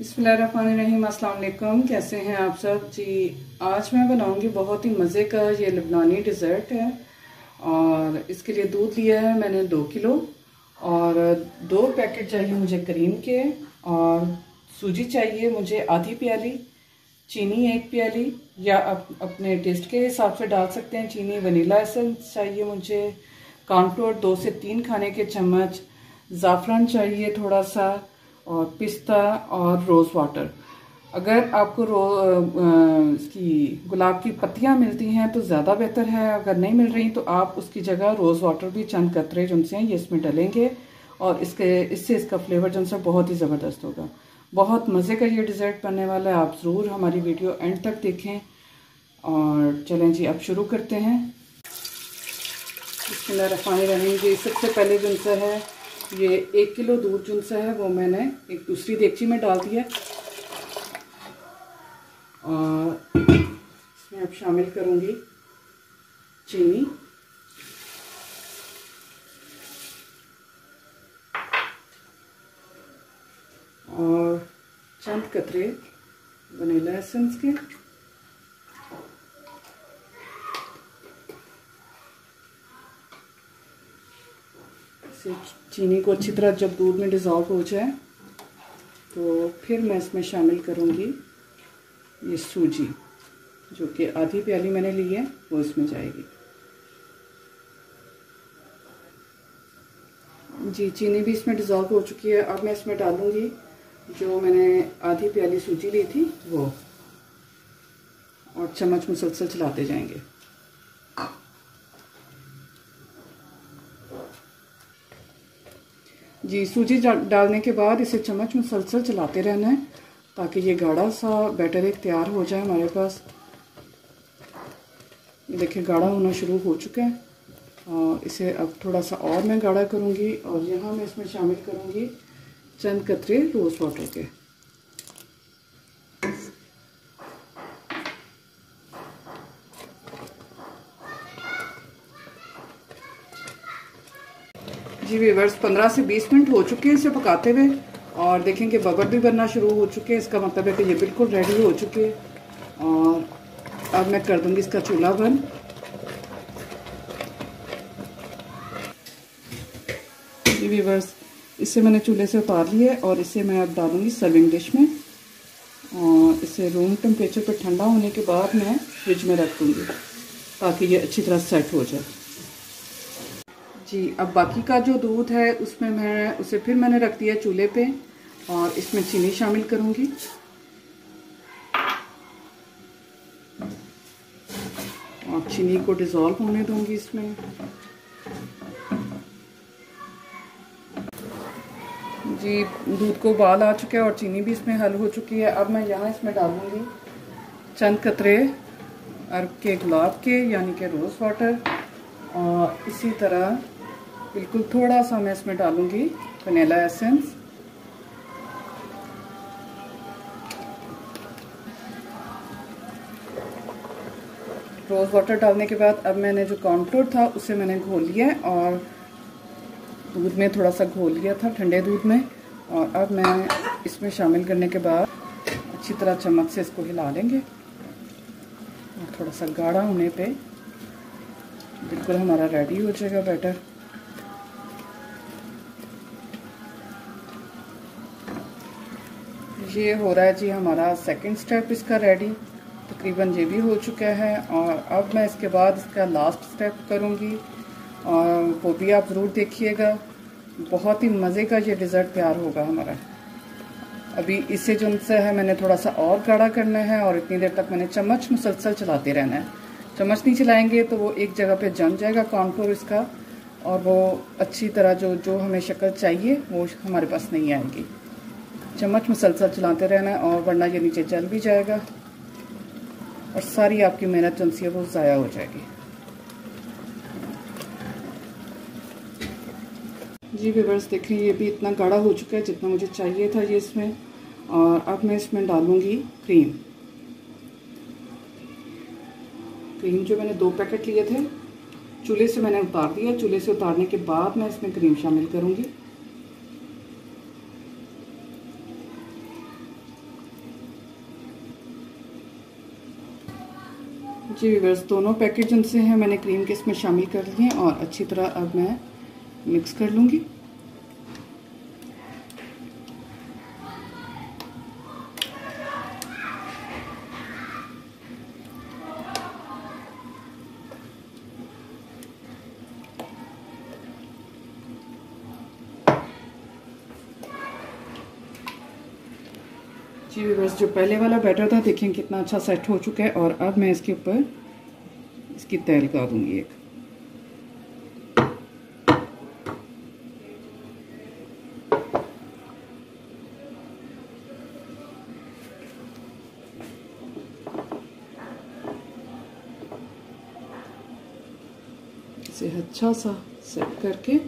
अस्सलाम वालेकुम कैसे हैं आप सब? जी, आज मैं बनाऊँगी बहुत ही मज़े का ये लबनानी डिज़र्ट है। और इसके लिए दूध लिया है मैंने दो किलो। और दो पैकेट चाहिए मुझे क्रीम के। और सूजी चाहिए मुझे आधी प्याली, चीनी एक प्याली, या आप अपने टेस्ट के हिसाब से डाल सकते हैं। चीनी, वनीला एसेंस चाहिए मुझे कॉर्नफ्लोर दो से तीन खाने के चम्मच, ज़ाफ़रान चाहिए थोड़ा सा और पिस्ता और रोज़ वाटर। अगर आपको रो इसकी गुलाब की पत्तियाँ मिलती हैं तो ज़्यादा बेहतर है। अगर नहीं मिल रही तो आप उसकी जगह रोज़ वाटर भी चंद कतरे जो हैं ये इसमें डलेंगे और इसके, इससे इसका फ्लेवर जो बहुत ही ज़बरदस्त होगा। बहुत मज़े का ये डिज़र्ट बनने वाला है। आप ज़रूर हमारी वीडियो एंड तक देखें। और चलें जी, अब शुरू करते हैं। इसमें रफानी रहेंगे सबसे पहले जो है ये एक किलो दूध जो सा है, वो मैंने एक दूसरी देगची में डाल दिया और इसमें अब शामिल करूँगी चीनी। और चंद कतरे वनीला एसेंस के। से चीनी को अच्छी तरह जब दूध में डिज़ोल्व हो जाए तो फिर मैं इसमें शामिल करूँगी ये सूजी, जो कि आधी प्याली मैंने ली है, वो इसमें जाएगी। जी, चीनी भी इसमें डिज़ोल्व हो चुकी है। अब मैं इसमें डालूँगी जो मैंने आधी प्याली सूजी ली थी, वो, और चम्मच मुसलसल चलाते जाएँगे। जी, सूजी डालने के बाद इसे चम्मच में सलसल चलाते रहना है, ताकि ये गाढ़ा सा बैटर एक तैयार हो जाए हमारे पास। देखिए, गाढ़ा होना शुरू हो चुका है। और इसे अब थोड़ा सा और मैं गाढ़ा करूँगी और यहाँ मैं इसमें शामिल करूँगी चंद कतरे रोज़ वाटर के। जी वीवर्स 15 से 20 मिनट हो चुके हैं इसे पकाते हुए और देखें कि बबर भी बनना शुरू हो चुके हैं। इसका मतलब है कि ये बिल्कुल रेडी हो चुके हैं। और अब मैं कर दूँगी इसका चूल्हा बंद। जी वीवर्स इसे मैंने चूल्हे से उतार लिया और इसे मैं अब डालूँगी सर्विंग डिश में। और इसे रूम टेम्परेचर पर ठंडा होने के बाद मैं फ्रिज में रख दूँगी ताकि ये अच्छी तरह सेट हो जाए। जी, अब बाकी का जो दूध है, उसमें मैं, उसे फिर मैंने रख दिया चूल्हे पे और इसमें चीनी शामिल करूँगी। और चीनी को डिज़ोल्व होने दूँगी इसमें। जी, दूध को उबाल आ चुका है और चीनी भी इसमें हल हो चुकी है। अब मैं यहाँ इसमें डालूँगी चंद कतरे अरब के गुलाब के, यानी कि रोज़ वाटर और इसी तरह बिल्कुल थोड़ा सा मैं इसमें डालूँगी वनीला एसेंस रोज़ वाटर डालने के बाद अब मैंने जो कॉर्नफ्लोर था उसे मैंने घोल लिया और दूध में थोड़ा सा घोल लिया था ठंडे दूध में और अब मैं इसमें शामिल करने के बाद अच्छी तरह चम्मच से इसको हिला लेंगे। और थोड़ा सा गाढ़ा होने पे बिल्कुल हमारा रेडी हो जाएगा बैटर ये हो रहा है जी हमारा सेकंड स्टेप इसका रेडी तकरीबन ये भी हो चुका है और अब मैं इसके बाद इसका लास्ट स्टेप करूँगी और वो भी आप ज़रूर देखिएगा। बहुत ही मज़े का ये डिज़र्ट तैयार होगा हमारा। अभी इससे जो से है, मैंने थोड़ा सा और गाढ़ा करना है और इतनी देर तक मैंने चम्मच मुसलसल चलाते रहना है। चम्मच नहीं चलाएँगे तो वो एक जगह पे जम जाएगा कॉर्नफ्लोर इसका और वो अच्छी तरह जो जो हमें शक्ल चाहिए, वो हमारे पास नहीं आएगी। चम्मच मुसलसल चलाते रहना है और वरना ये नीचे जल भी जाएगा। और सारी आपकी मेहनत जो है, वो ज़ाया हो जाएगी। जी, व्यूवर्स, देखें ये भी इतना गाढ़ा हो चुका है जितना मुझे चाहिए था ये इसमें। और अब मैं इसमें डालूँगी क्रीम। क्रीम जो मैंने दो पैकेट लिए थे, चूल्हे से मैंने उतार दिया। चूल्हे से उतारने के बाद मैं इसमें क्रीम शामिल करूँगी। जी वीवर्स दोनों पैकेट जिनसे हैं, मैंने क्रीम के इसमें शामिल कर लिए हैं और अच्छी तरह अब मैं मिक्स कर लूँगी। जी, बस जो पहले वाला बैटर था, देखें कितना अच्छा सेट हो चुका है और अब मैं इसके ऊपर इसकी तैल लगा दूँगी एक। अच्छा सा सेट करके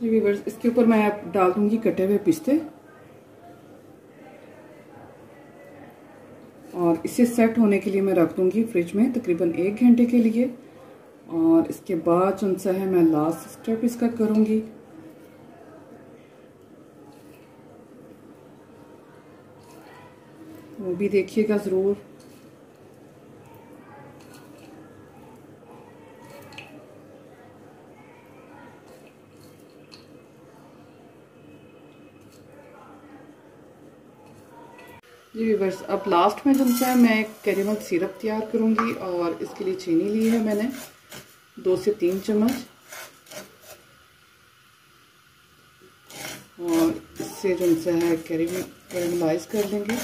जी वीवर्स इसके ऊपर मैं आप डाल दूँगी कटे हुए पिस्ते। और इसे सेट होने के लिए मैं रख दूँगी फ्रिज में तकरीबन एक घंटे के लिए। और इसके बाद जो सा है मैं लास्ट स्टेप इसका करूँगी। वो भी देखिएगा ज़रूर जी वीवर्स अब लास्ट में तुमसे मैं कैरेमल सिरप तैयार करूँगी और इसके लिए चीनी ली है मैंने, दो से तीन चम्मच। और इससे जो है कैरेमल कैरेमलाइज कर लेंगे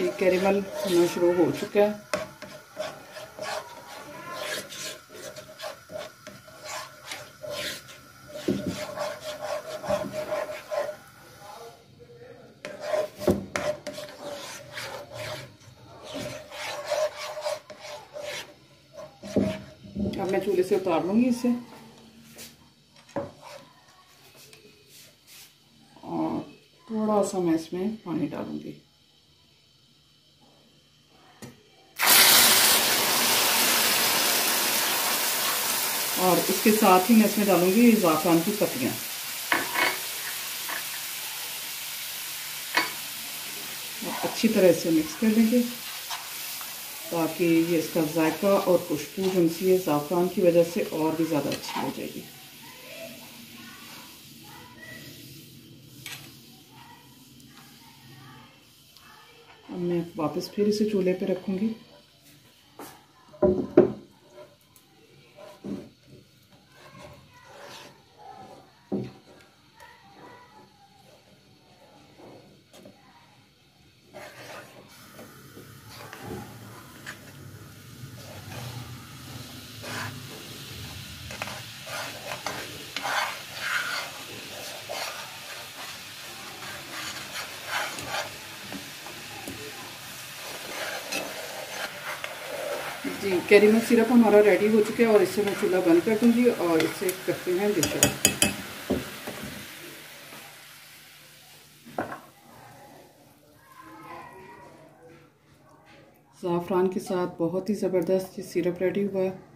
ये कैरेमल होना शुरू हो चुका है। अब मैं चूल्हे से उतार लूँगी इसे और थोड़ा सा मैं इसमें पानी डालूँगी और इसके साथ ही मैं इसमें डालूँगी ज़ाफ़रान की पत्तियाँ अच्छी तरह से मिक्स कर लेंगे ताकि ये इसका जायका और खुशबू जो है ज़ाफ़रान की वजह से और भी ज़्यादा अच्छी हो जाएगी। अब मैं वापस फिर इसे चूल्हे पे रखूँगी। जी कैरीमल सिरप हमारा रेडी हो चुका है और इससे मैं चूल्हा बंद कर दूँगी और इससे करते हैं डिश ज़ाफ़रान के साथ बहुत ही ज़बरदस्त ये सिरप रेडी हुआ। है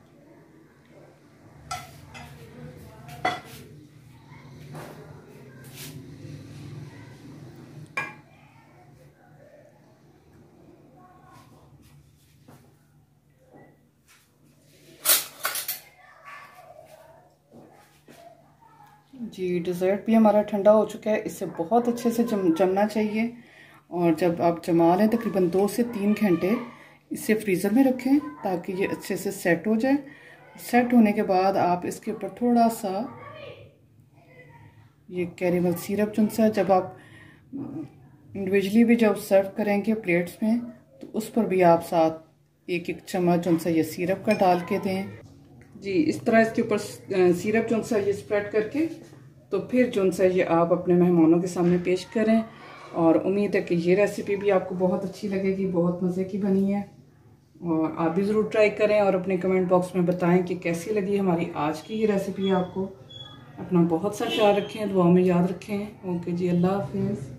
जी डिज़र्ट भी हमारा ठंडा हो चुका है। इसे बहुत अच्छे से जम, जमना चाहिए। और जब आप जमा लें, तकरीबन दो से तीन घंटे इसे फ्रीज़र में रखें ताकि ये अच्छे से सेट हो जाए। सेट होने के बाद आप इसके ऊपर थोड़ा सा ये कैरेमल सिरप जो सा, जब आप इंडिविजुअली भी जब सर्व करेंगे प्लेट्स में तो उस पर भी आप साथ एक एक चम्मच जो सा ये सिरप का डाल के दें। जी, इस तरह इसके ऊपर सिरप जो सा ये स्प्रेड करके तो फिर जो सा ये आप अपने मेहमानों के सामने पेश करें और उम्मीद है कि ये रेसिपी भी आपको बहुत अच्छी लगेगी, बहुत मज़े की बनी है। और आप भी ज़रूर ट्राई करें और अपने कमेंट बॉक्स में बताएँ कि कैसी लगी हमारी आज की ये रेसिपी आपको। अपना बहुत सा ख्याल रखें दुआ में याद रखें। ओके जी, अल्लाह हाफिज़।